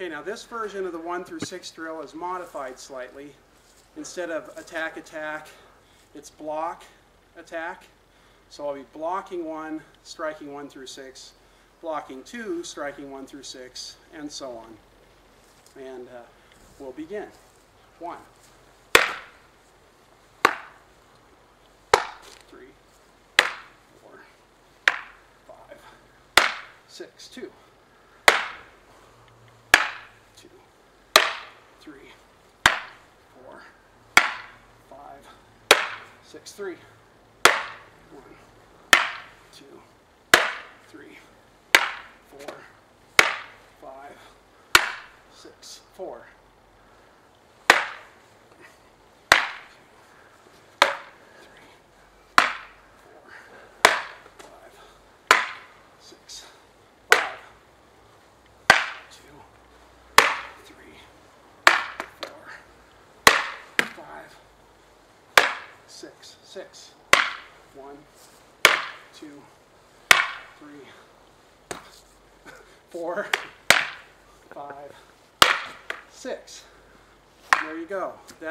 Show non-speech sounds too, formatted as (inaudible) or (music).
Okay, now this version of the 1 through 6 drill is modified slightly. Instead of attack, attack, it's block, attack. So I'll be blocking 1, striking 1 through 6, blocking 2, striking 1 through 6, and so on. And uh, we'll begin. 1. 3, 4, 5, 6, two, three, four, five, six, three. One, two, three, four, five, six, four. Three, four, five, six, five, two, three, four, five, six, six. One, two, three, (laughs) four, five, six. There you go. That